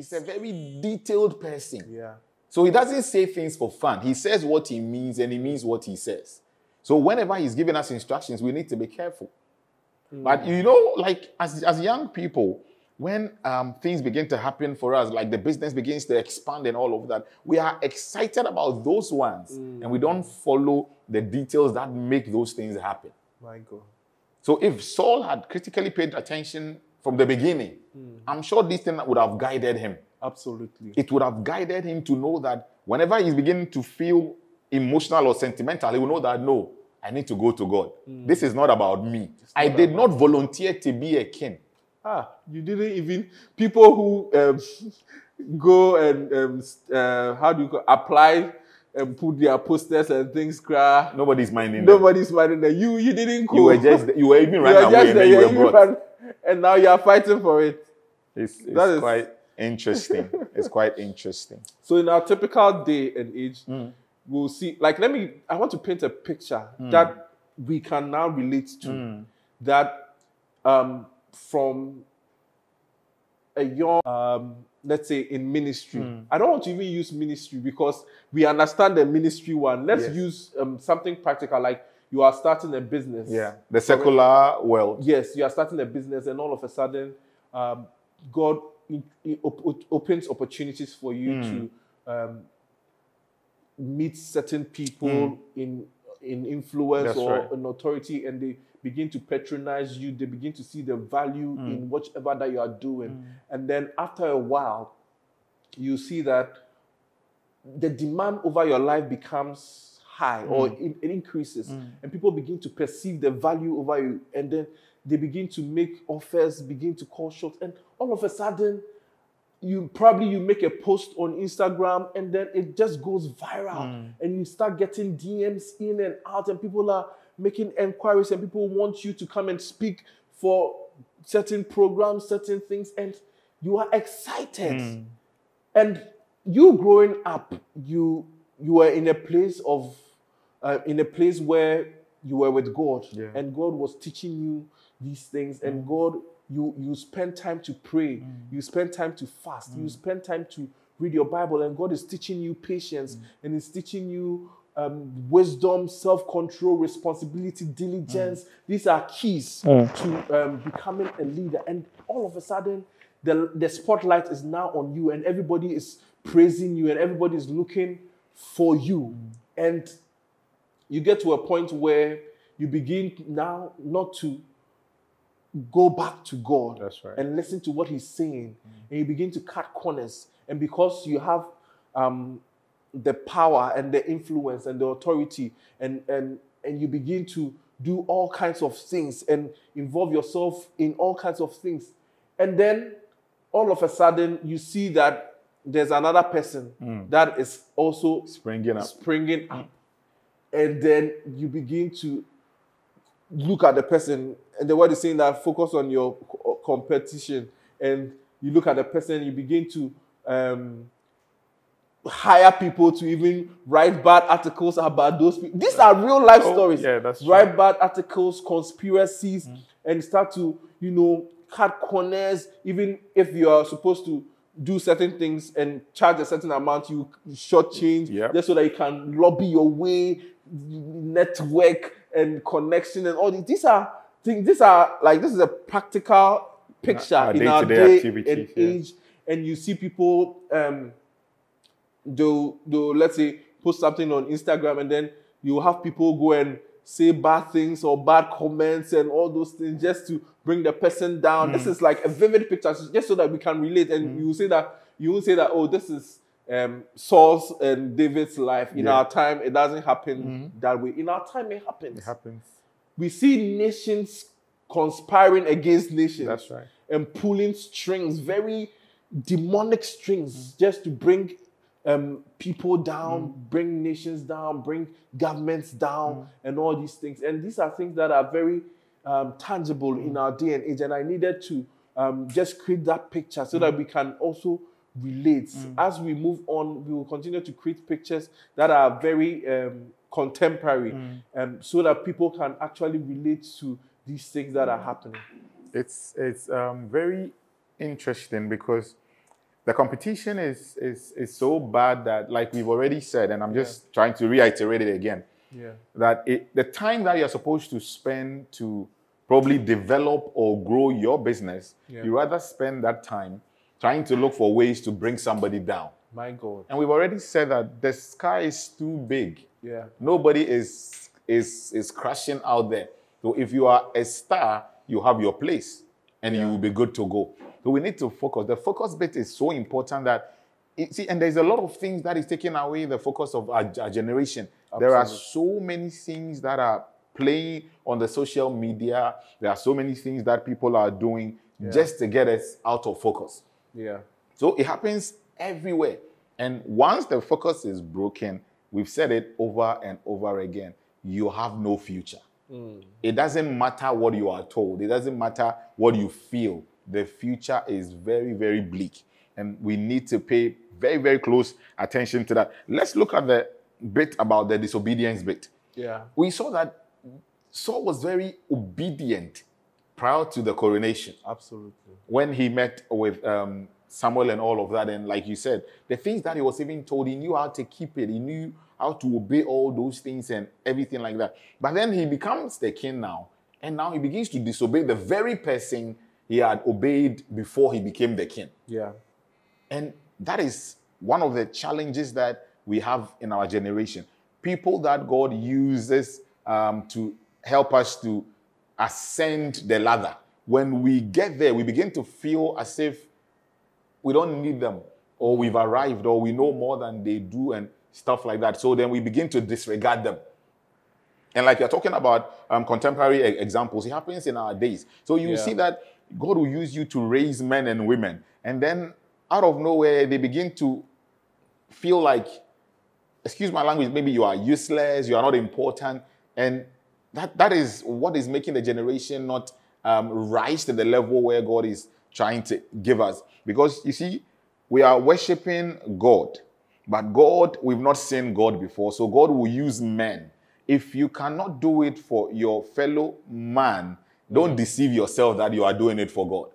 He's a very detailed person. Yeah. So he doesn't say things for fun. He says what he means and he means what he says. So whenever he's giving us instructions, we need to be careful. But you know, like as, as young people, when um, things begin to happen for us, like the business begins to expand and all of that, we are excited about those ones and we don't follow the details that make those things happen. My God. So if Saul had critically paid attention from the beginning, I'm sure this thing would have guided him. Absolutely. It would have guided him to know that whenever he's beginning to feel emotional or sentimental, he will know that no, I need to go to God. This is not about me. I did not volunteer to be a king. Ah, you didn't even people who um, go and um, uh, how do you call, apply and put their posters and things. Cry. Nobody's minding them. Nobody's minding that. You you didn't go. You were just you were even You ran were away just there, you you were brought. And now you are fighting for it. It's, it's That is- quite interesting. it's quite interesting. So in our typical day and age, Mm. we'll see. Like, let me. I want to paint a picture that we can now relate to. Mm. That um, from a young, um, let's say, in ministry. Mm. I don't want to even use ministry because we understand the ministry one. Let's Yes. use um, something practical, like you are starting a business. Yeah. The secular world. Yes, you are starting a business, and all of a sudden, um, God in- in- op- op- opens opportunities for you Mm. to um, meet certain people Mm. in in influence That's or right. in authority, and they begin to patronize you. They begin to see the value Mm. in whatever that you are doing, and then after a while, you see that the demand over your life becomes high or Mm. it, it increases mm. and people begin to perceive the value over you. And then they begin to make offers begin to call shots. And all of a sudden you probably you make a post on instagram and then it just goes viral. Mm. And you start getting dms in and out and people are making enquiries and people want you to come and speak for certain programs certain things. And you are excited. Mm. And you growing up you you were in a place of uh, in a place where you were with god Yeah. and god was teaching you these things and mm. god you you spend time to pray mm. you spend time to fast you mm. spend time to read your bible and god is teaching you patience and he's teaching you um, wisdom self-control responsibility diligence. These are keys to um, becoming a leader. And all of a sudden the, the spotlight is now on you and everybody is praising you and everybody is looking for you. And you get to a point where you begin now not to go back to God right. and listen to what He's saying, and you begin to cut corners. And because you have um, the power and the influence and the authority, and and and you begin to do all kinds of things and involve yourself in all kinds of things, and then all of a sudden you see that there's another person that is also Springing up. springing up. And then you begin to look at the person, and the word is saying that focus on your competition. And you look at the person, you begin to um, hire people to even write bad articles about those people. These are real life Oh, stories. yeah, that's true. Write bad articles, conspiracies, and start to, you know, cut corners. Even if you are supposed to do certain things and charge a certain amount, you shortchange Yep. just so that you can lobby your way, network and connection and all these. These are things. These are like this is a practical picture our in our activities, and yeah. age, and you see people. Um, they'll, they'll let's say post something on Instagram and then you have people go and say bad things or bad comments and all those things just to bring the person down. This hmm. is like a vivid picture just so that we can relate. And hmm. you will say that you won't say that, oh, this is um, Saul's and David's life. In Yeah. our time, it doesn't happen hmm. that way. In our time, it happens. It happens. We see nations conspiring against nations That's right. and pulling strings, very demonic strings, just to bring um, people down, bring nations down, bring governments down, and all these things. And these are things that are very um, tangible in our day and age. And I needed to um, just create that picture so that we can also relate. As we move on, we will continue to create pictures that are very um, contemporary, um, so that people can actually relate to these things that are happening. It's it's um, very interesting because the competition is, is, is so bad that, like we've already said, and I'm just trying to reiterate it again, Yeah. that it, the time that you're supposed to spend to probably develop or grow your business, Yeah. you rather spend that time trying to look for ways to bring somebody down. My God. And we've already said that the sky is too big. Yeah. Nobody is is is crashing out there. So if you are a star, you have your place and you will be good to go. So we need to focus. The focus bit is so important that it, see, and there's a lot of things that is taking away the focus of our, our generation. There are so many things that are playing on the social media. There are so many things that people are doing just to get us out of focus. Yeah. So it happens everywhere. And once the focus is broken, we've said it over and over again, you have no future. Hmm. It doesn't matter what you are told, it doesn't matter what you feel. The future is very, very bleak. And we need to pay very, very close attention to that. Let's look at the bit about the disobedience bit. Yeah. We saw that Saul was very obedient prior to the coronation Absolutely. when he met with um, Samuel and all of that, and like you said, the things that he was even told, he knew how to keep it, he knew how to obey all those things and everything like that. But then he becomes the king now, and now he begins to disobey the very person he had obeyed before he became the king. Yeah. And that is one of the challenges that we have in our generation. People that God uses um, to help us to ascend the ladder. When we get there, we begin to feel as if we don't need them, or we've arrived, or we know more than they do, and stuff like that. So then we begin to disregard them. And like you're talking about um, contemporary e- examples, it happens in our days. So you Yeah. see that God will use you to raise men and women, and then out of nowhere they begin to feel like, excuse my language, maybe you are useless, you are not important, and that that is what is making the generation not um, rise to the level where God is trying to give us. Because you see, we are worshiping God, but God, we've not seen God before, so God will use men. If you cannot do it for your fellow man, don't deceive yourself that you are doing it for God.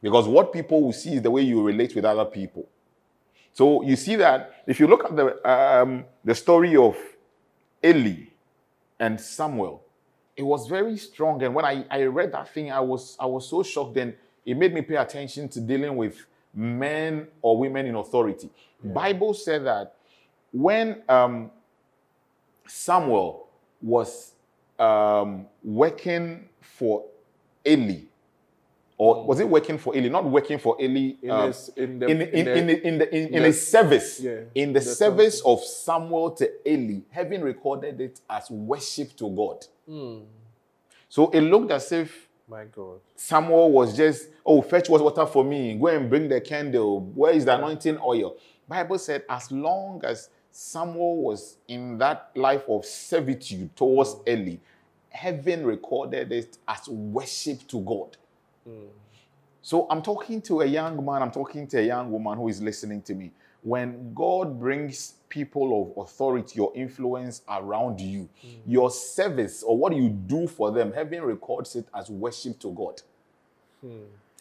Because what people will see is the way you relate with other people. So you see that if you look at the um, the story of Eli and Samuel, it was very strong. And when I, I read that thing, I was I was so shocked. Then it made me pay attention to dealing with men or women in authority. Bible said that when um, Samuel was um, working for Eli, or was it working for Eli? Not working for Eli. In um, his in the in, in, in, the- in, the, in, in, in the- a service, yeah, in the, service of Samuel to Eli, having recorded it as worship to God. Hmm. So it looked as if my God. Samuel was just, oh, fetch water for me, go and bring the candle. Where is the anointing oil? Bible said, as long as Samuel was in that life of servitude towards Eli, heaven recorded it as worship to God. So I'm talking to a young man, I'm talking to a young woman who is listening to me. When God brings people of authority or influence around you, your service or what you do for them, heaven records it as worship to God.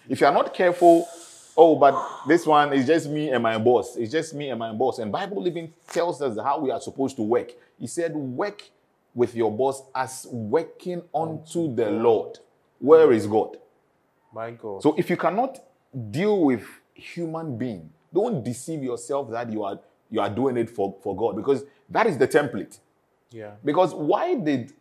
If you are not careful, oh, but this one is just me and my boss. It's just me and my boss. And Bible even tells us how we are supposed to work. He said, work with your boss as working unto the Lord. Where is God? My God. So if you cannot deal with human being, don't deceive yourself that you are you are doing it for, for God because that is the template. yeah. Because why did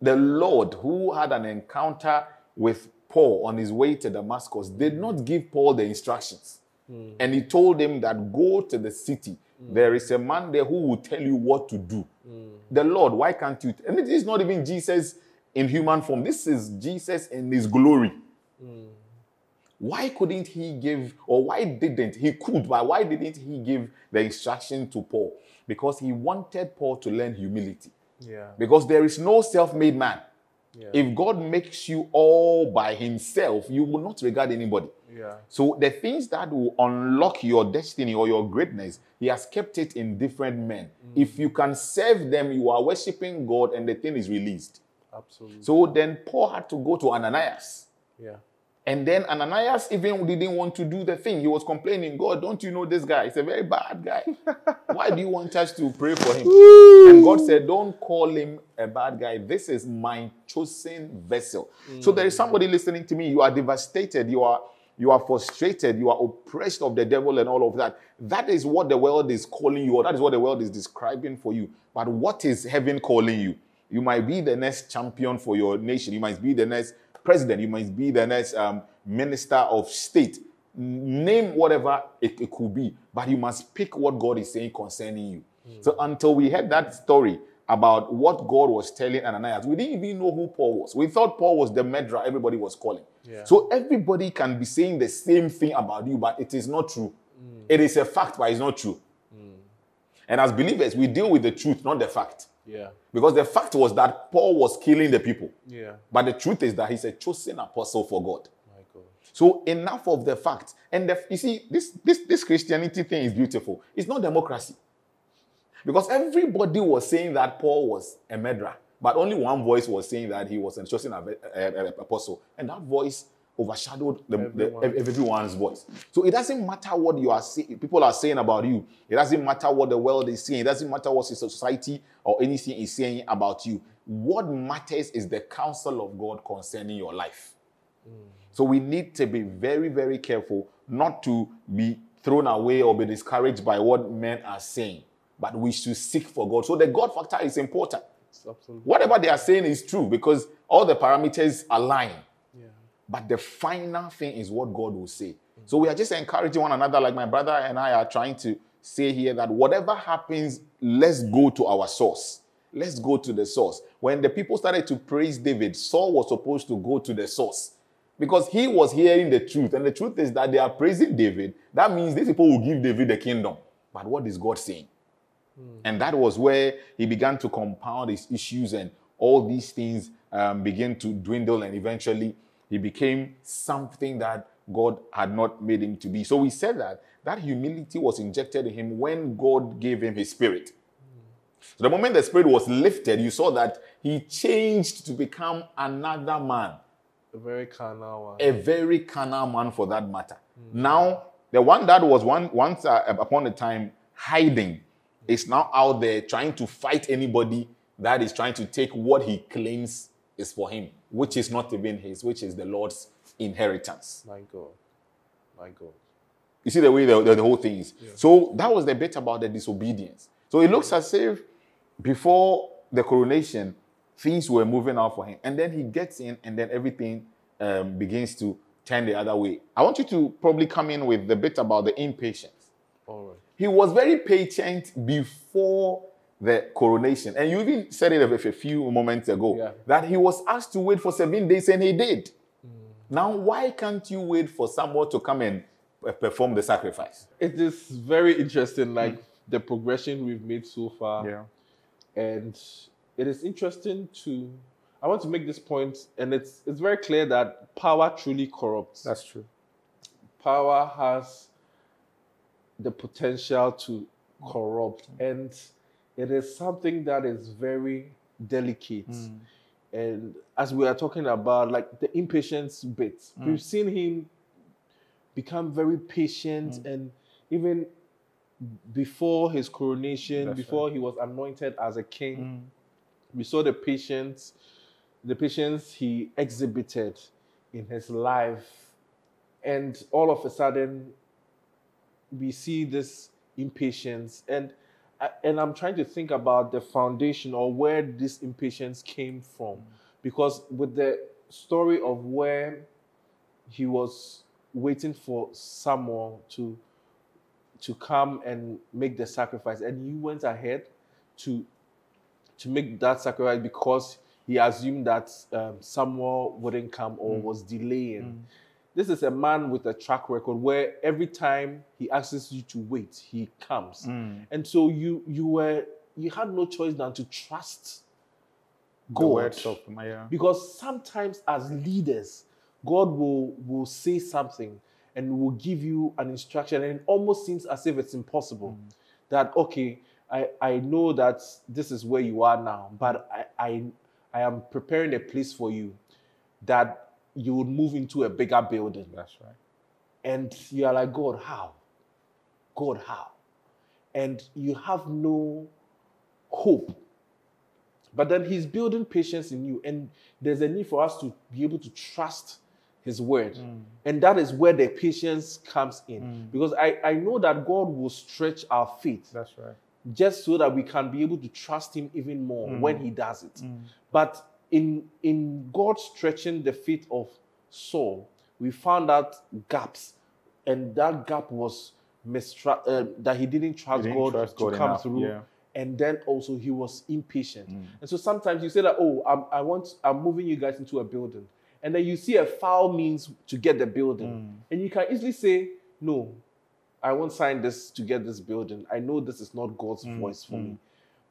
the Lord, who had an encounter with Paul on his way to Damascus, did not give Paul the instructions? Hmm. And he told him that go to the city. Hmm. There is a man there who will tell you what to do. Hmm. The Lord, why can't you? And it is not even Jesus in human form. This is Jesus in his glory. Why couldn't he give, or why didn't he could, but why didn't he give the instruction to Paul? Because he wanted Paul to learn humility. Yeah. Because there is no self-made man. Yeah. If God makes you all by himself, you will not regard anybody. Yeah. So the things that will unlock your destiny or your greatness, he has kept it in different men. Mm. If you can serve them, you are worshiping God and the thing is released. Absolutely. So then Paul had to go to Ananias yeah. And then Ananias even didn't want to do the thing. He was complaining, God, don't you know this guy? He's a very bad guy. Why do you want us to pray for him? and God said, Don't call him a bad guy. This is my chosen vessel. So there is mm. somebody listening to me. You are devastated. You are you are frustrated, you are oppressed of the devil and all of that. That is what the world is calling you, or that is what the world is describing for you. But what is heaven calling you? You might be the next champion for your nation. You might be the next president. You might be the next um, minister of state. Name whatever it, it, could be, but you must pick what God is saying concerning you. Mm. So until we had that story about what God was telling Ananias, we didn't even know who Paul was. We thought Paul was the murderer everybody was calling. Yeah. So everybody can be saying the same thing about you, but it is not true. Mm. It is a fact, but it's not true. Mm. And as believers, we deal with the truth, not the fact. Yeah. Because the fact was that Paul was killing the people. Yeah. But the truth is that he's a chosen apostle for God. My God. So enough of the fact. And the, you see, this, this, this Christianity thing is beautiful. It's not democracy. Because everybody was saying that Paul was a murderer. But only one voice was saying that he was a chosen apostle. And that voice overshadowed the, Everyone. the, everyone's voice. So it doesn't matter what you are saying, people are saying about you. It doesn't matter what the world is saying. It doesn't matter what society or anything is saying about you. What matters is the counsel of God concerning your life. Mm. So we need to be very, very careful not to be thrown away or be discouraged by what men are saying, but we should seek for God. So the God factor is important. Absolutely. Whatever they are saying is true because all the parameters align. But the final thing is what God will say. Mm-hmm. So we are just encouraging one another, like my brother and I are trying to say here that whatever happens, let's go to our source. Let's go to the source. When the people started to praise David, Saul was supposed to go to the source because he was hearing the truth. And the truth is that they are praising David. That means these people will give David the kingdom. But what is God saying? Mm. And that was where he began to compound his issues, and all these things um, began to dwindle, and eventually he became something that God had not made him to be. So we said that that humility was injected in him when God gave him his spirit. Mm. So the moment the spirit was lifted, you saw that he changed to become another man. A very carnal one. A very carnal man for that matter. Mm. Now, the one that was one once uh, upon a time hiding is now out there trying to fight anybody that is trying to take what he claims is for him, which is not even his, which is the Lord's inheritance. My God. My God. You see the way the, the, the whole thing is. Yeah. So that was the bit about the disobedience. So it looks as if before the coronation, things were moving out for him. And then he gets in, and then everything um, begins to turn the other way. I want you to probably come in with the bit about the impatience. All right. He was very patient before the coronation. And you even said it a few moments ago yeah. that he was asked to wait for seven days and he did. Mm. Now, why can't you wait for someone to come and perform the sacrifice? It is very interesting, like mm. the progression we've made so far. Yeah. And it is interesting to I want to make this point, and it's it's very clear that power truly corrupts. That's true. Power has the potential to corrupt. And it is something that is very delicate. Mm. And as we are talking about, like the impatience bit, mm. we've seen him become very patient mm. and even before his coronation, That's before right. he was anointed as a king, mm. we saw the patience, the patience he exhibited in his life. And all of a sudden, we see this impatience and and I'm trying to think about the foundation or where this impatience came from because with the story of where he was waiting for someone to to come and make the sacrifice and he went ahead to to make that sacrifice because he assumed that um, someone wouldn't come or mm. was delaying mm. This is a man with a track record where every time he asks you to wait, he comes. Mm. And so you you were you had no choice than to trust God. Because sometimes as leaders, God will will say something and will give you an instruction, and it almost seems as if it's impossible. Mm. That okay, I, I know that this is where you are now, but I, I I am preparing a place for you that you would move into a bigger building. That's right. And you are like, God, how? God, how? And you have no hope. But then He's building patience in you. And there's a need for us to be able to trust His word. Mm. And that is where the patience comes in. Mm. Because I, I know that God will stretch our faith That's right. just so that we can be able to trust him even more mm. when he does it. But in in God stretching the feet of Saul, we found out gaps, and that gap was mistra- uh, that he didn't trust He didn't God trust to God come enough, through. yeah. And then also he was impatient. Mm. And so sometimes you say that, oh, I'm, I want, I'm moving you guys into a building. And then you see a foul means to get the building. Mm. And you can easily say, no, I won't sign this to get this building. I know this is not God's mm. voice for me.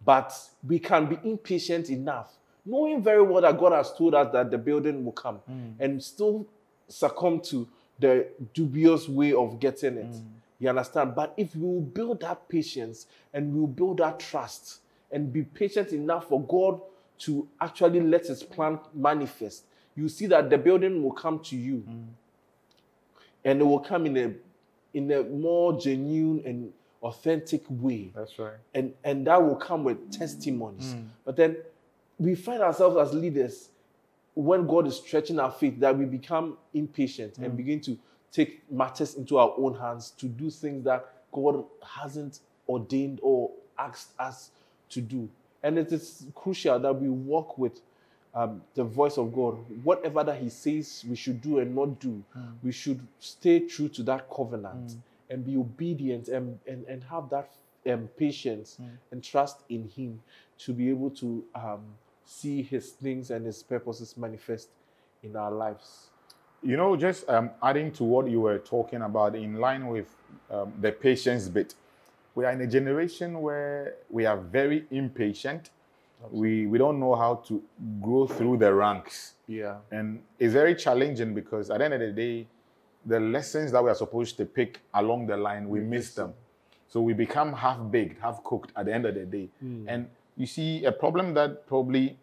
But we can be impatient enough, knowing very well that God has told us that the building will come, mm. and still succumb to the dubious way of getting it. Mm. You understand? But if we will build that patience and we will build that trust and be patient enough for God to actually let his plan manifest, you see that the building will come to you. Mm. And it will come in a in a more genuine and authentic way. That's right. and and that will come with testimonies. But then we find ourselves as leaders when god is stretching our faith that we become impatient and begin to take matters into our own hands to do things that god hasn't ordained or asked us to do. And it is crucial that we walk with um, the voice of God. Whatever that He says we should do and not do, we should stay true to that covenant and be obedient and, and, and have that um, patience and trust in Him to be able to um, see His things and His purposes manifest in our lives. You know, just um, adding to what you were talking about, in line with um, the patience bit, we are in a generation where we are very impatient. We we don't know how to grow through the ranks, Yeah. and it's very challenging because at the end of the day, the lessons that we are supposed to pick along the line, we miss them. So we become half baked, half cooked at the end of the day. And you see, a problem that probably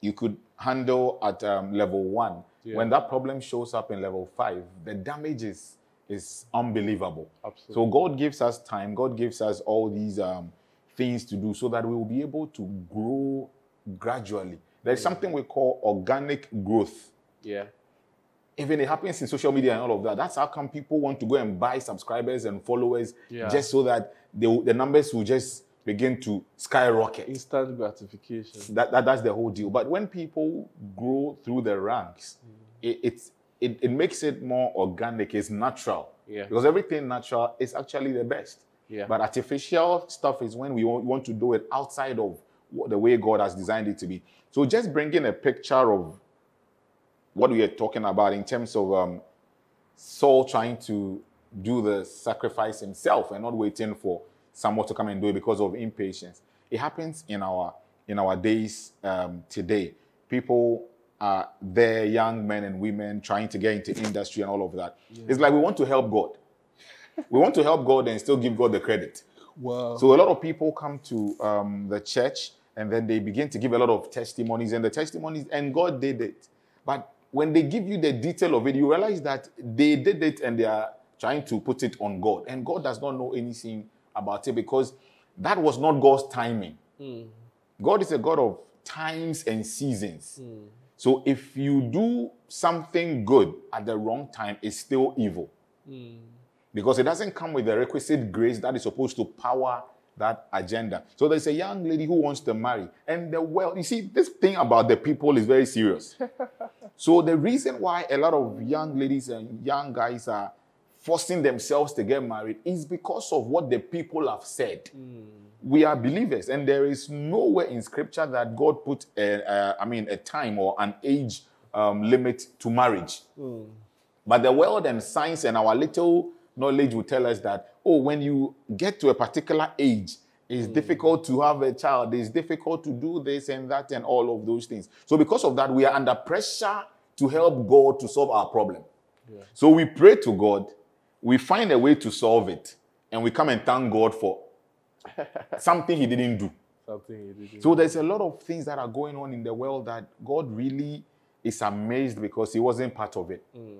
you could handle at um, level one, when that problem shows up in level five, the damage is, is unbelievable. Absolutely. So God gives us time, God gives us all these um, things to do so that we will be able to grow gradually. There's something we call organic growth Yeah. even it happens in social media and all of that. That's how come people want to go and buy subscribers and followers Yeah. just so that they, the numbers will just begin to skyrocket. Instant gratification. That, that that's the whole deal. But when people grow through the ranks, it, it's it, it makes it more organic. It's natural. Yeah. Because everything natural is actually the best. Yeah. But artificial stuff is when we want, want to do it outside of what, the way God has designed it to be. So just bringing a picture of what we are talking about in terms of um, Saul trying to do the sacrifice himself and not waiting for someone to come and do it because of impatience. It happens in our in our days um, today. People are there, young men and women trying to get into industry and all of that. It's like we want to help God. we want to help God and still give God the credit. Wow. So a lot of people come to um, the church and then they begin to give a lot of testimonies, and the testimonies, and God did it. But when they give you the detail of it, you realize that they did it and they are trying to put it on God, and God does not know anything about it because that was not God's timing. Hmm. God is a God of times and seasons. Hmm. So if you do something good at the wrong time, it's still evil hmm. because it doesn't come with the requisite grace that is supposed to power that agenda. So there's a young lady who wants to marry, and the well, you see, this thing about the people is very serious. so the reason why a lot of young ladies and young guys are forcing themselves to get married is because of what the people have said. Hmm. We are believers, and there is nowhere in Scripture that God put, a, a, I mean, a time or an age um, limit to marriage. Hmm. But the world and science and our little knowledge will tell us that, oh, when you get to a particular age, it's hmm. difficult to have a child, it's difficult to do this and that and all of those things. So, because of that, we are under pressure to help God to solve our problem. So, we pray to God, we find a way to solve it, and we come and thank God for something He didn't do. Something he didn't So there's a lot of things that are going on in the world that God really is amazed because he wasn't part of it. Hmm.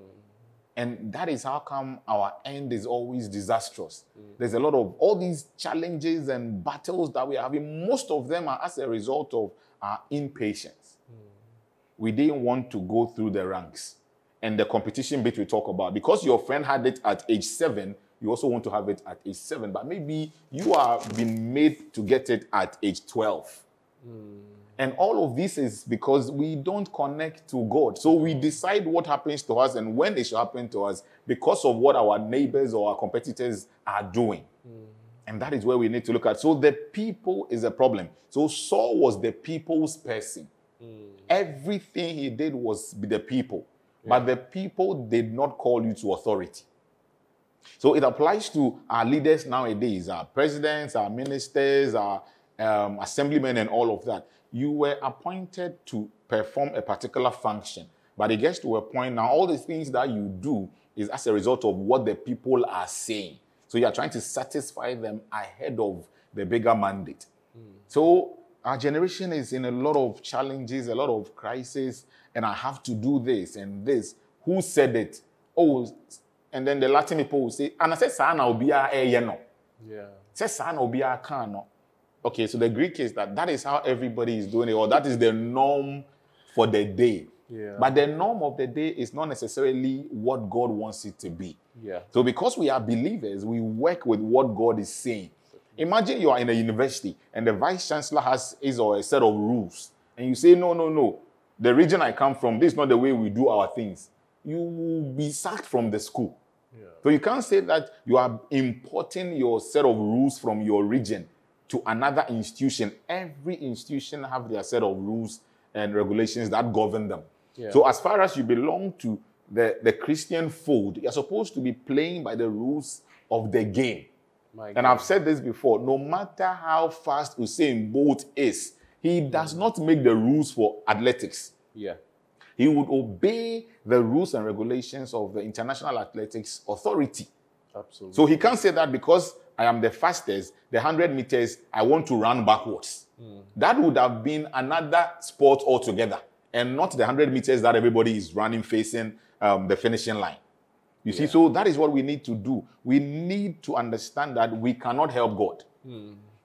And that is how come our end is always disastrous. Hmm. There's a lot of all these challenges and battles that we are having. Most of them are as a result of our impatience. Hmm. We didn't want to go through the ranks and the competition bit we talk about. Because your friend had it at age seven, you also want to have it at age seven. But maybe you are being made to get it at age 12. Hmm. And all of this is because we don't connect to God. So we decide what happens to us and when it should happen to us because of what our neighbors or our competitors are doing. Hmm. And that is where we need to look at. So the people is a problem. So Saul was the people's person. Hmm. Everything he did was the people. But the people did not call you to authority. So it applies to our leaders nowadays, our presidents, our ministers, our um, assemblymen, and all of that. You were appointed to perform a particular function, but it gets to a point now, all the things that you do is as a result of what the people are saying. So you are trying to satisfy them ahead of the bigger mandate. So our generation is in a lot of challenges, a lot of crises, and I have to do this and this. Who said it? Oh, and then the Latin people will say, and I said, "Saa na obiara ɛyɛ no." Yeah. Say, "Saa na obiara ka no." Okay, so the Greek is that that is how everybody is doing it, or that is the norm for the day. Yeah. But the norm of the day is not necessarily what God wants it to be. Yeah. So because we are believers, we work with what God is saying. Imagine you are in a university and the vice chancellor has his or a set of rules, and you say, "No, no, no, the region I come from, this is not the way we do our things." You will be sacked from the school. Yeah. So you can't say that you are importing your set of rules from your region to another institution. Every institution have their set of rules and regulations that govern them. Yeah. So as far as you belong to the, the Christian fold, you're supposed to be playing by the rules of the game. And I've said this before, no matter how fast Usain Bolt is, he does not make the rules for athletics. Yeah. He would obey the rules and regulations of the International Athletics Authority. Absolutely. So he can't say that because I am the fastest, the 100 meters, I want to run backwards. That would have been another sport altogether and not the 100 meters that everybody is running facing um, the finishing line. You see, so that is what we need to do. We need to understand that we cannot help God.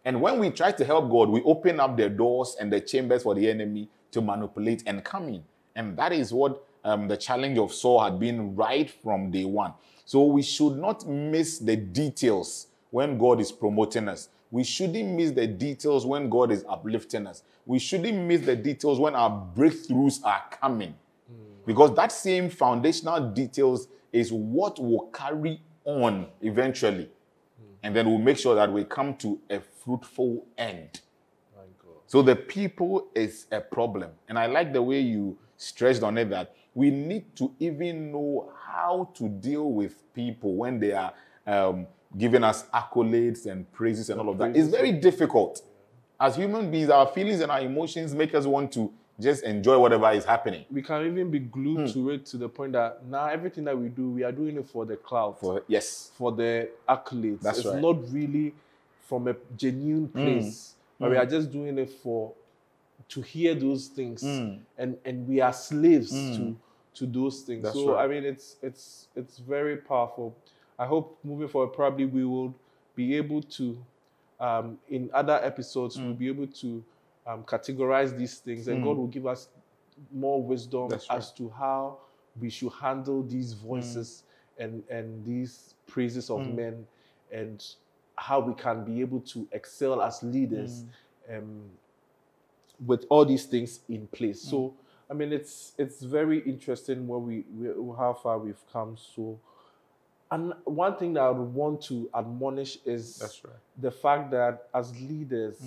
And when we try to help God, we open up the doors and the chambers for the enemy to manipulate and come in. And that is what um, the challenge of Saul had been right from day one. So we should not miss the details when God is promoting us. We shouldn't miss the details when God is uplifting us. We shouldn't miss the details when our breakthroughs are coming. Because that same foundational details is what will carry on eventually. And then we'll make sure that we come to a fruitful end. My God. So the people is a problem. And I like the way you stressed on it that we need to even know how to deal with people when they are um, giving us accolades and praises and all of that. It's very difficult. As human beings, our feelings and our emotions make us want to just enjoy whatever is happening. We can even be glued Hmm. to it to the point that now everything that we do, we are doing it for the cloud, for, yes. For the accolades. That's it's right. not really from a genuine place, but we are just doing it for to hear those things, and and we are slaves to to those things. That's so right. I mean, it's it's it's very powerful. I hope moving forward, probably we will be able to, um, in other episodes, Mm. we'll be able to um, categorize these things, and hmm. God will give us more wisdom That's right. as to how we should handle these voices hmm. and and these praises of hmm. men, and how we can be able to excel as leaders. Um, with all these things in place. So I mean, it's it's very interesting where we, we how far we've come. So, and one thing that I would want to admonish is That's right. the fact that as leaders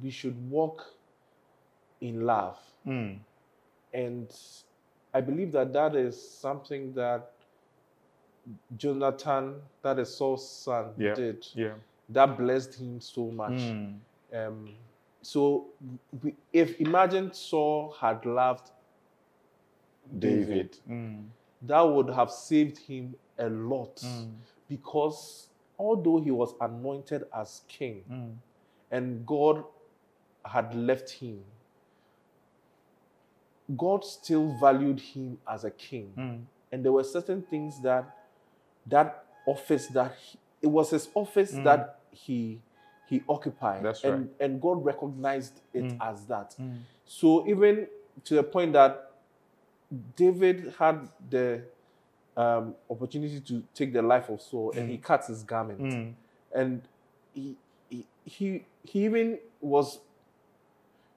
we should walk in love, hmm. and I believe that that is something that Jonathan, that is Saul's son, Yeah. did. Yeah. That blessed him so much. Hmm. Um, so, we, if imagine Saul had loved David, hmm. that would have saved him a lot because although he was anointed as king and God had left him, God still valued him as a king. Mm. And there were certain things that that office that he, it was his office that he he occupied. Mm. That's and, right. and God recognized it Mm. as that. Mm. So even to the point that David had the um, opportunity to take the life of Saul, and he cuts his garment, Mm. and he, he he he even was,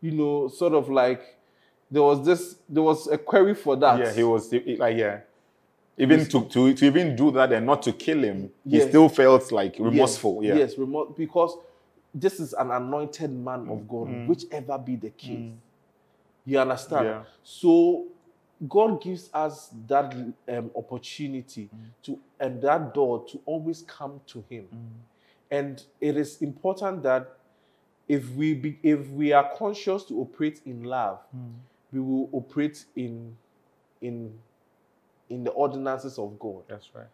you know, sort of like there was this there was a query for that. Yeah, he was like yeah. Even to, to to even do that and not to kill him, he Yes. still felt like Yes, remorseful. Yeah. Yes, remote because this is an anointed man of God, Mm. whichever be the case. You understand? Yeah. So God gives us that um, opportunity Mm. to and that door to always come to Him. And it is important that if we be, if we are conscious to operate in love, Mm. we will operate in in in the ordinances of God That's right.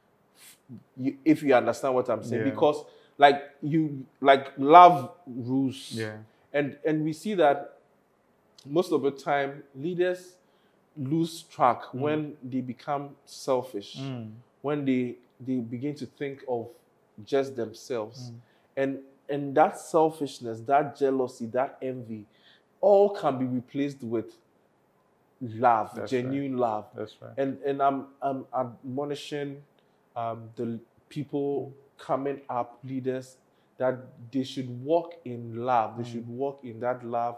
you, if you understand what I'm saying, Yeah. because like you like love rules, Yeah. and and we see that most of the time leaders lose track Mm. when they become selfish, when they they begin to think of just themselves, Mm. and and that selfishness, that jealousy, that envy, all can be replaced with love, That's right. genuine love That's right. and and I'm I'm admonishing um, the people coming up, leaders, that they should walk in love. They should walk in that love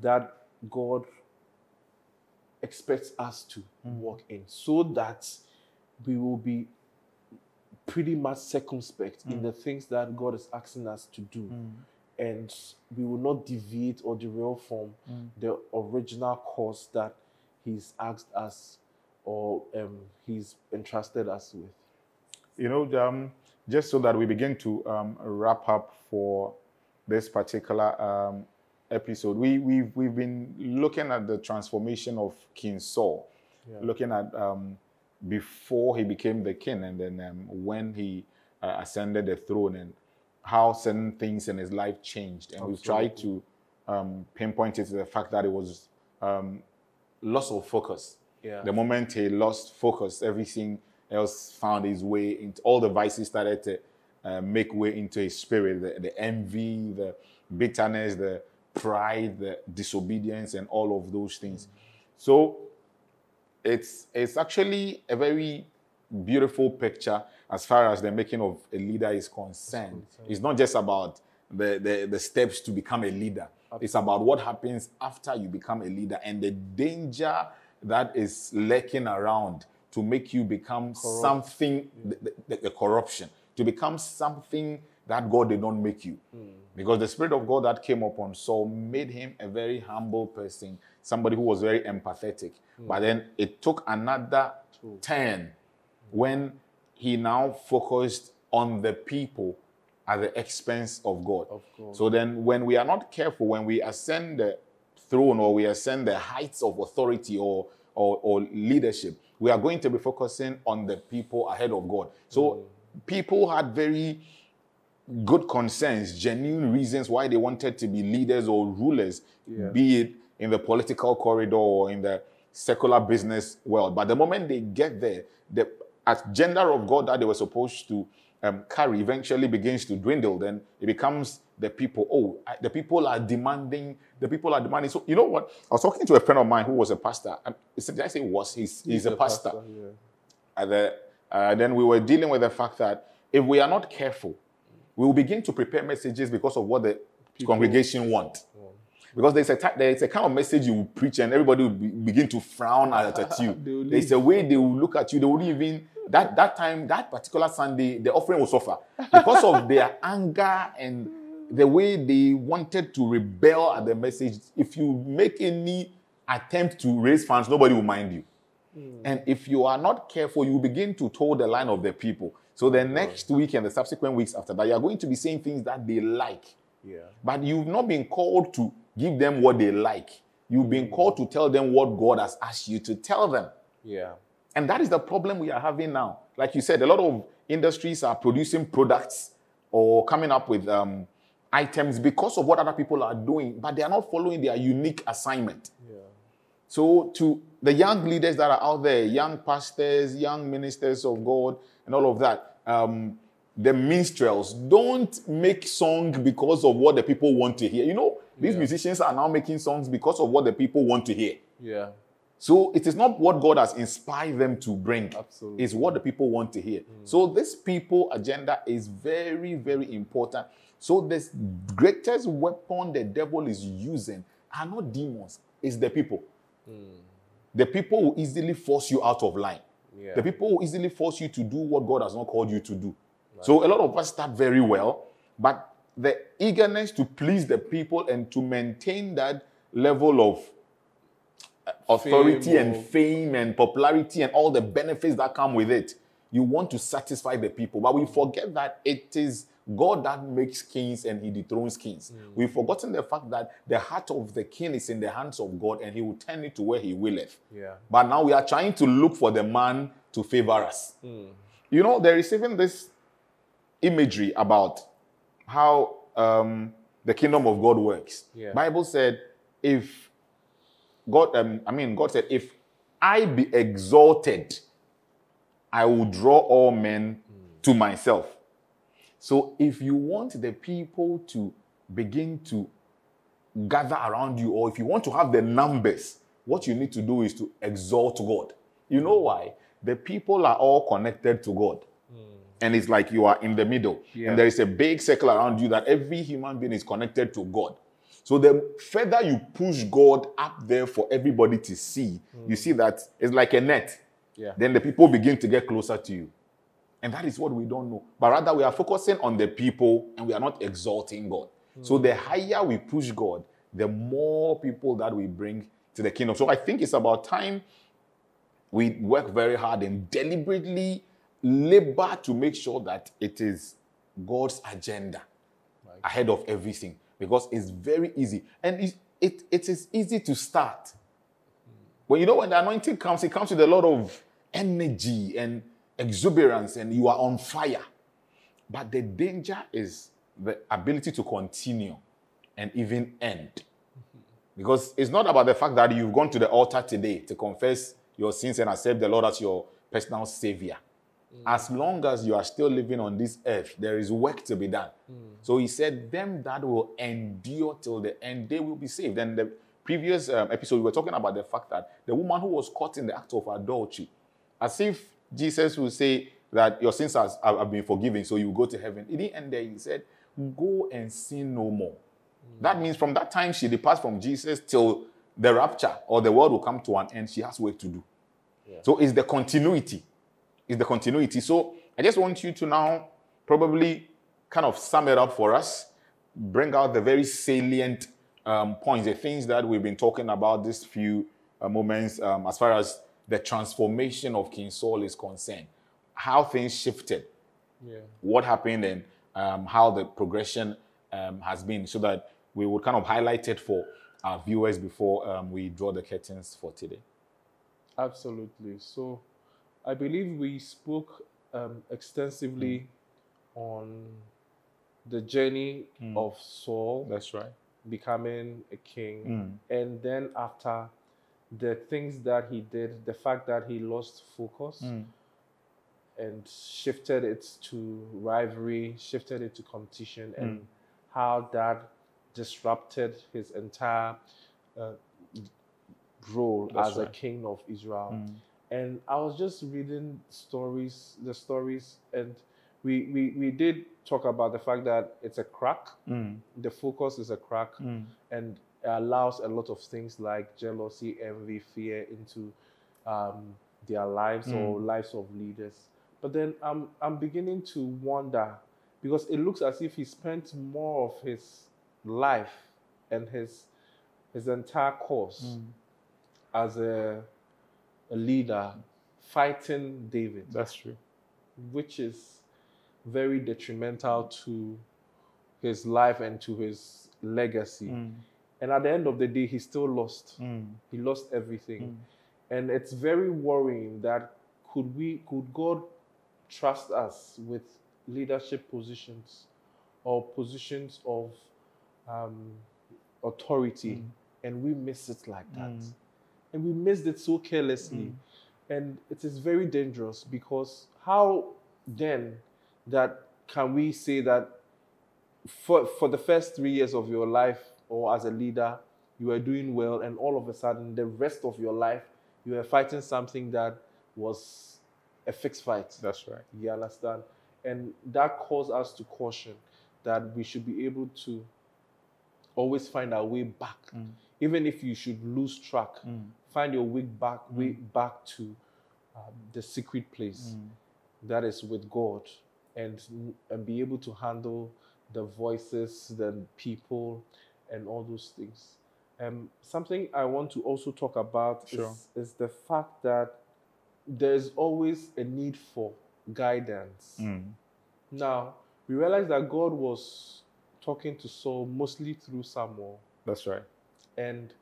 that God expects us to walk in, so that we will be pretty much circumspect in the things that God is asking us to do. And we will not deviate or derail from the original course that He's asked us or um, He's entrusted us with. you know, um, just so that we begin to um, wrap up for this particular um, episode, we, we've, we've been looking at the transformation of King Saul, Yeah. looking at um, before he became the king and then um, when he uh, ascended the throne and how certain things in his life changed. And we've tried to um, pinpoint it to the fact that it was um, loss of focus. Yeah. The moment he lost focus, everything else found its way into all the vices started to uh, make way into his spirit the, the envy, the bitterness, the pride, the disobedience, and all of those things. So it's it's actually a very beautiful picture as far as the making of a leader is concerned. It's not just about the, the, the steps to become a leader. It's about what happens after you become a leader and the danger that is lurking around to make you become something, the, the- the corruption, to become something that God did not make you. Because the Spirit of God that came upon Saul made him a very humble person, somebody who was very empathetic. Hmm. But then it took another turn when he now focused on the people at the expense of God. Of So then, when we are not careful, when we ascend the throne or we ascend the heights of authority or, or, or leadership, we are going to be focusing on the people ahead of God. So hmm. people had very good concerns, genuine reasons why they wanted to be leaders or rulers, Yeah. be it in the political corridor or in the secular business world. But the moment they get there, the agenda of God that they were supposed to um, carry eventually begins to dwindle. Then it becomes the people. Oh, the people are demanding. The people are demanding. So you know what? I was talking to a friend of mine who was a pastor. And did I say was? He's, he's, a pastor. yeah. And the, uh, then we were dealing with the fact that if we are not careful, we will begin to prepare messages because of what the congregation want. Because there's a, there's a kind of message you will preach and everybody will be, begin to frown at, at you. They there's a way they will look at you. They will even, that, that time, that particular Sunday, the offering will suffer because of their anger and the way they wanted to rebel at the message. If you make any attempt to raise funds, nobody will mind you. Hmm. And if you are not careful, you begin to toe the line of the people. So the next week and the subsequent weeks after that, you are going to be saying things that they like. Yeah. But you've not been called to give them what they like. You've been called to tell them what God has asked you to tell them. Yeah. And that is the problem we are having now. Like you said, a lot of industries are producing products or coming up with um, items because of what other people are doing, but they are not following their unique assignment. Yeah. So, to the young leaders that are out there, young pastors, young ministers of God, and all of that, um, the minstrels, don't make song because of what the people want to hear. You know, these Yeah. musicians are now making songs because of what the people want to hear. Yeah. So it is not what God has inspired them to bring. Absolutely. It's what the people want to hear. Mm. So this people agenda is very, very important. So the greatest weapon the devil is using are not demons, it's the people. Mm. The people will easily force you out of line. Yeah. The people will easily force you to do what God has not called you to do. Right. So a lot of us start very well, but the eagerness to please the people and to maintain that level of uh, authority Fame and fame and popularity and all the benefits that come with it. You want to satisfy the people, but we forget that it is God that makes kings and he dethrones kings. We've forgotten the fact that the heart of the king is in the hands of God and he will turn it to where he willeth. Yeah. But now we are trying to look for the man to favor us. You know, there is even this imagery about how um, the kingdom of God works. Yeah. Bible said, if God, um, I mean, God said, if I be exalted, I will draw all men to myself. So if you want the people to begin to gather around you, or if you want to have the numbers, what you need to do is to exalt God. You know why? The people are all connected to God. And it's like you are in the middle. Yeah. And there is a big circle around you that every human being is connected to God. So the further you push God up there for everybody to see, you mm. see that it's like a net. Yeah. Then the people begin to get closer to you. And that is what we don't know. But rather, we are focusing on the people and we are not exalting God. So mm. the higher we push God, the more people that we bring to the kingdom. So I think it's about time we work very hard and deliberately labor to make sure that it is God's agenda ahead of everything because it's very easy and it, it, it is easy to start. Hmm. But you know when the anointing comes, it comes with a lot of energy and exuberance, and you are on fire. But the danger is the ability to continue and even end. Mm-hmm. Because it's not about the fact that you've gone to the altar today to confess your sins and accept the Lord as your personal savior. Mm. As long as you are still living on this earth, there is work to be done. Mm. So he said, Them that will endure till the end, they will be saved. And the previous um, episode, we were talking about the fact that the woman who was caught in the act of adultery, as if Jesus would say that your sins has, have have been forgiven, so you go to heaven. He didn't end there. He said, Go and sin no more. Mm. That means from that time she departs from Jesus till the rapture or the world will come to an end, she has work to do. So it's the continuity. It's the continuity. So I just want you to now probably kind of sum it up for us, bring out the very salient um, points, the things that we've been talking about these few uh, moments um, as far as the transformation of King Saul is concerned, how things shifted Yeah. what happened and um, how the progression um, has been so that we would kind of highlight it for our viewers before um, we draw the curtains for today. Absolutely. So, I believe we spoke um, extensively on the journey mm. of Saul That's right. becoming a king, mm. and then after the things that he did, the fact that he lost focus mm. and shifted it to rivalry, shifted it to competition, and how that disrupted his entire uh, role That's as a king of Israel. And I was just reading stories, the stories, and we, we, we did talk about the fact that it's a crack. Mm. The focus is a crack, mm. and it allows a lot of things like jealousy, envy, fear into um, their lives or mm. lives of leaders. But then I'm I'm beginning to wonder because it looks as if he spent more of his life and his his entire course as a, a leader fighting David, That's true. which is very detrimental to his life and to his legacy. Mm. And at the end of the day, he still lost. Mm. He lost everything. Mm. And it's very worrying that could we could God trust us with leadership positions or positions of um, authority and we miss it like that. And we missed it so carelessly. Mm. And it is very dangerous because how then that can we say that for, for the first three years of your life or as a leader, you were doing well, and all of a sudden, the rest of your life, you were fighting something that was a fixed fight. That's right. You understand? And that calls us to caution that we should be able to always find our way back. Mm. Even if you should lose track, find your way back, way back to um, the secret place that is with God and, and be able to handle the voices, the people, and all those things. Um, something I want to also talk about Sure. is, is the fact that there's always a need for guidance. Mm. Now, we realize that God was talking to Saul mostly through Samuel. That's right. And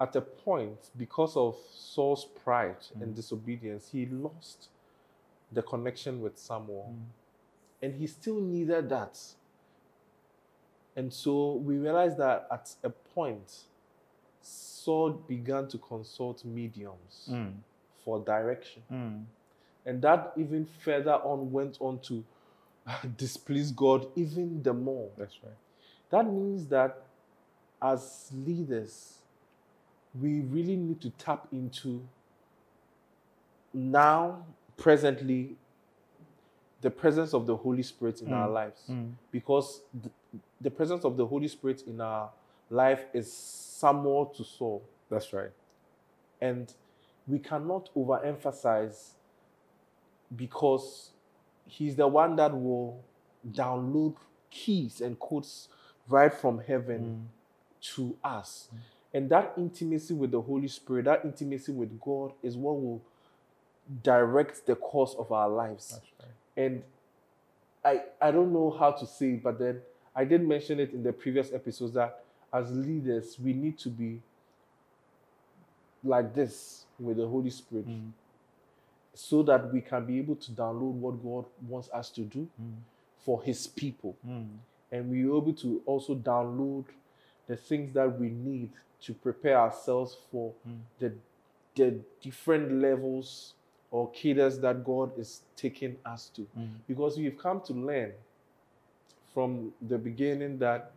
at a point, because of Saul's pride and disobedience, he lost the connection with Samuel. And he still needed that. And so we realized that at a point, Saul began to consult mediums Mm. for direction. Mm. And that even further on went on to displease God even the more. That's right. That means that as leaders, we really need to tap into now, presently, the presence of the Holy Spirit in our lives. Mm. Because the, the presence of the Holy Spirit in our life is Samuel to Saul. That's right. And we cannot overemphasize because he's the one that will download keys and codes right from heaven to us. Mm. And that intimacy with the Holy Spirit, that intimacy with God is what will direct the course of our lives. Right. And I I don't know how to say it, but then I did mention it in the previous episodes that as leaders, we need to be like this with the Holy Spirit mm. so that we can be able to download what God wants us to do mm. for His people. And we are able to also download the things that we need to prepare ourselves for hmm. the, the different levels or cadres that God is taking us to. Hmm. Because we've come to learn from the beginning that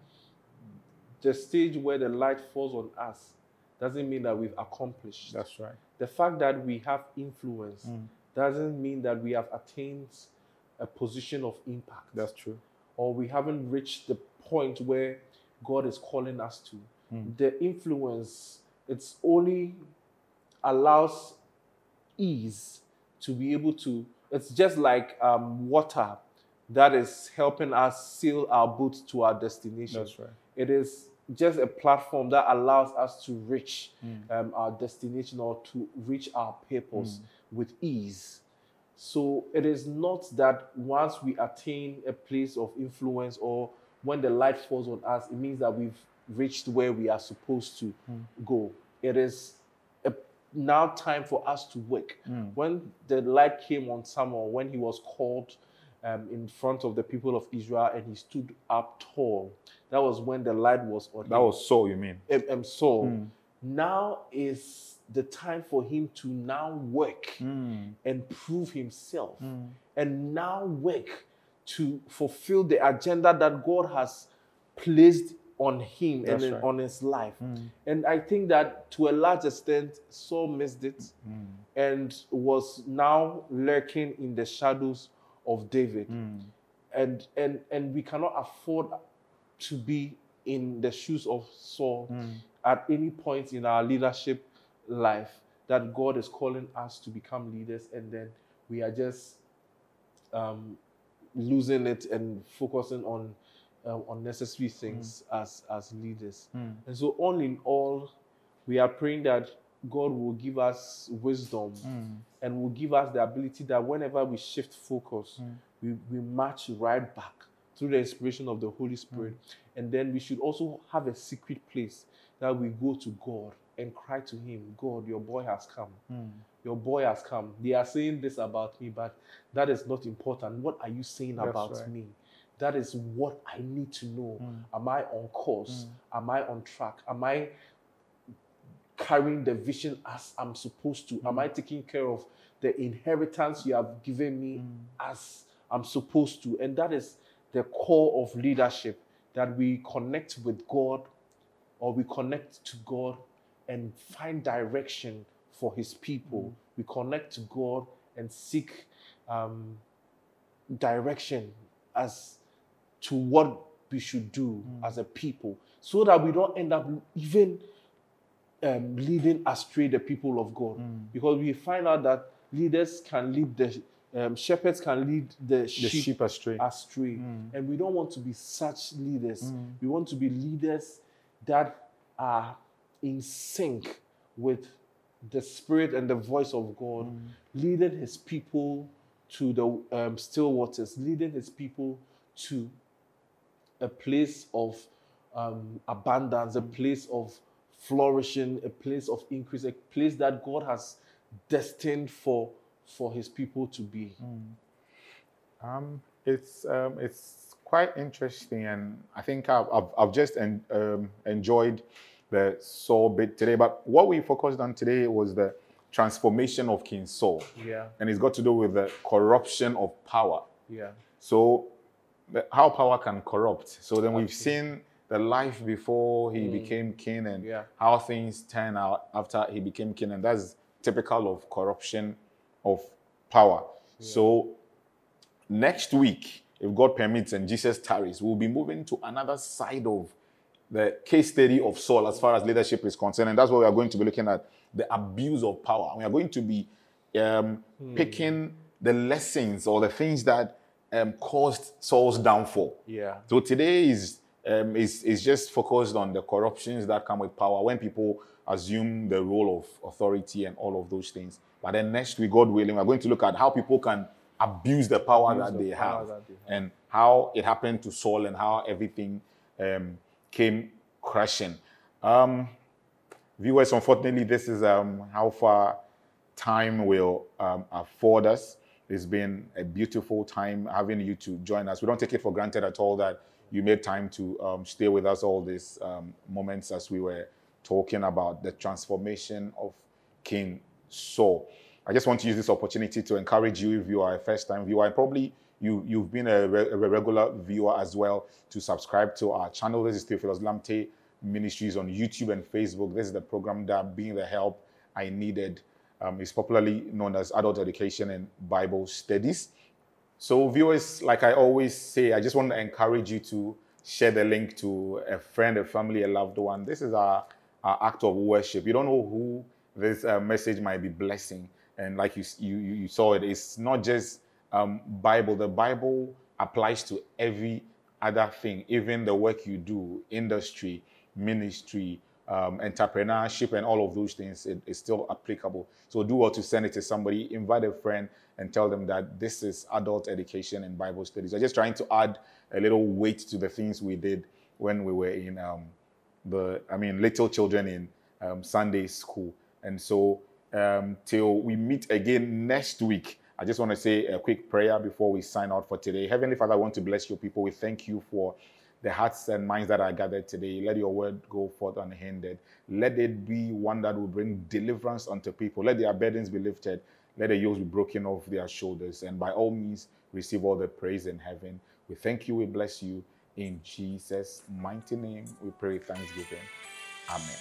the stage where the light falls on us doesn't mean that we've accomplished. That's right. the fact that we have influence hmm. doesn't mean that we have attained a position of impact That's true. or we haven't reached the point where God is calling us to. The influence, it's only allows ease to be able to, it's just like um, water that is helping us sail our boat to our destination. That's right. It is just a platform that allows us to reach um, our destination or to reach our purpose with ease. So it is not that once we attain a place of influence or when the light falls on us, it means that we've reached where we are supposed to go. It is a, now time for us to work. When the light came on Samuel, when he was called um, in front of the people of Israel and he stood up tall, that was when the light was on That him was Saul, you mean? um, um, Saul. Now is the time for him to now work and prove himself, and now work to fulfill the agenda that God has placed on him That's and right. on his life. Mm. And I think that to a large extent, Saul missed it mm. and was now lurking in the shadows of David. Mm. And and and we cannot afford to be in the shoes of Saul at any point in our leadership life that God is calling us to become leaders, and then we are just um, losing it and focusing on um, unnecessary things mm. as as leaders. Mm. And so, all in all, we are praying that God will give us wisdom mm. and will give us the ability that whenever we shift focus, we, we march right back through the inspiration of the Holy Spirit. And then we should also have a secret place that we go to God and cry to Him, God, your boy has come. Your boy has come. They are saying this about me, but that is not important. What are you saying That's about right. me? That is what I need to know. Hmm. Am I on course? Hmm. Am I on track? Am I carrying the vision as I'm supposed to? Am hmm. I taking care of the inheritance you have given me as I'm supposed to? And that is the core of leadership that we connect with God or we connect to God and find direction for His people. We connect to God and seek um, direction as to what we should do as a people so that we don't end up even um, leading astray the people of God. Because we find out that leaders can lead the um, shepherds can lead the The sheep, sheep astray. astray. And we don't want to be such leaders. We want to be leaders that are in sync with the spirit and the voice of God, leading his people to the um, still waters, leading his people to a place of um, abundance, a place of flourishing, a place of increase, a place that God has destined for for His people to be. Um, it's um, it's quite interesting, and I think I've I've, I've just en- um, enjoyed the Saul bit today. But what we focused on today was the transformation of King Saul, Yeah, and it's got to do with the corruption of power. yeah, So, how power can corrupt. So then we've seen the life before he mm. became king, and Yeah. how things turn out after he became king, and that's typical of corruption of power. So next week, if God permits and Jesus tarries, we'll be moving to another side of the case study of Saul as far as leadership is concerned. And that's what we are going to be looking at the abuse of power. We are going to be um, picking the lessons or the things that um, caused Saul's downfall. yeah, So today is, um, is, is just focused on the corruptions that come with power when people assume the role of authority and all of those things. But then next week, God willing, we're going to look at how people can abuse the power, Abuse that, the they power have, that they have. and how it happened to Saul and how everything um, came crashing. Um, viewers, unfortunately, this is um, how far time will um, afford us. It's been a beautiful time having you to join us. We don't take it for granted at all that you made time to um, stay with us all these um, moments as we were talking about the transformation of King Saul. I just want to use this opportunity to encourage you if you are a first-time viewer and probably you, you've been a, re- a regular viewer as well to subscribe to our channel. This is Theophilus Lamptey Ministries on YouTube and Facebook. This is the program that being the help I needed um, is popularly known as Adult Education and Bible Studies. So, viewers, like I always say, I just want to encourage you to share the link to a friend, a family, a loved one. This is our, our act of worship. You don't know who this uh, message might be blessing. And like you, you, you saw it, it's not just um, Bible. The Bible applies to every other thing, even the work you do, industry, ministry, um, entrepreneurship, and all of those things it- is still applicable. So do well to send it to somebody, invite a friend, and tell them that this is adult education and Bible studies. I'm just trying to add a little weight to the things we did when we were in um, the, I mean, little children in um, Sunday school. And so um, till we meet again next week, I just want to say a quick prayer before we sign out for today. Heavenly Father, I want to bless your people. We thank you for the hearts and minds that are gathered today. Let your word go forth unhindered. Let it be one that will bring deliverance unto people. Let their burdens be lifted. Let the yokes be broken off their shoulders. And by all means, receive all the praise in heaven. We thank you. We bless you. In Jesus' mighty name, we pray thanksgiving. Amen.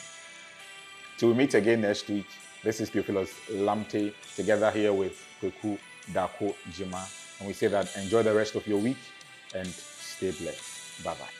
Till we meet again next week, this is Theophilus Lamptey together here with Kwaku Dako Gyimah. And we say that enjoy the rest of your week and stay blessed. Bye bye.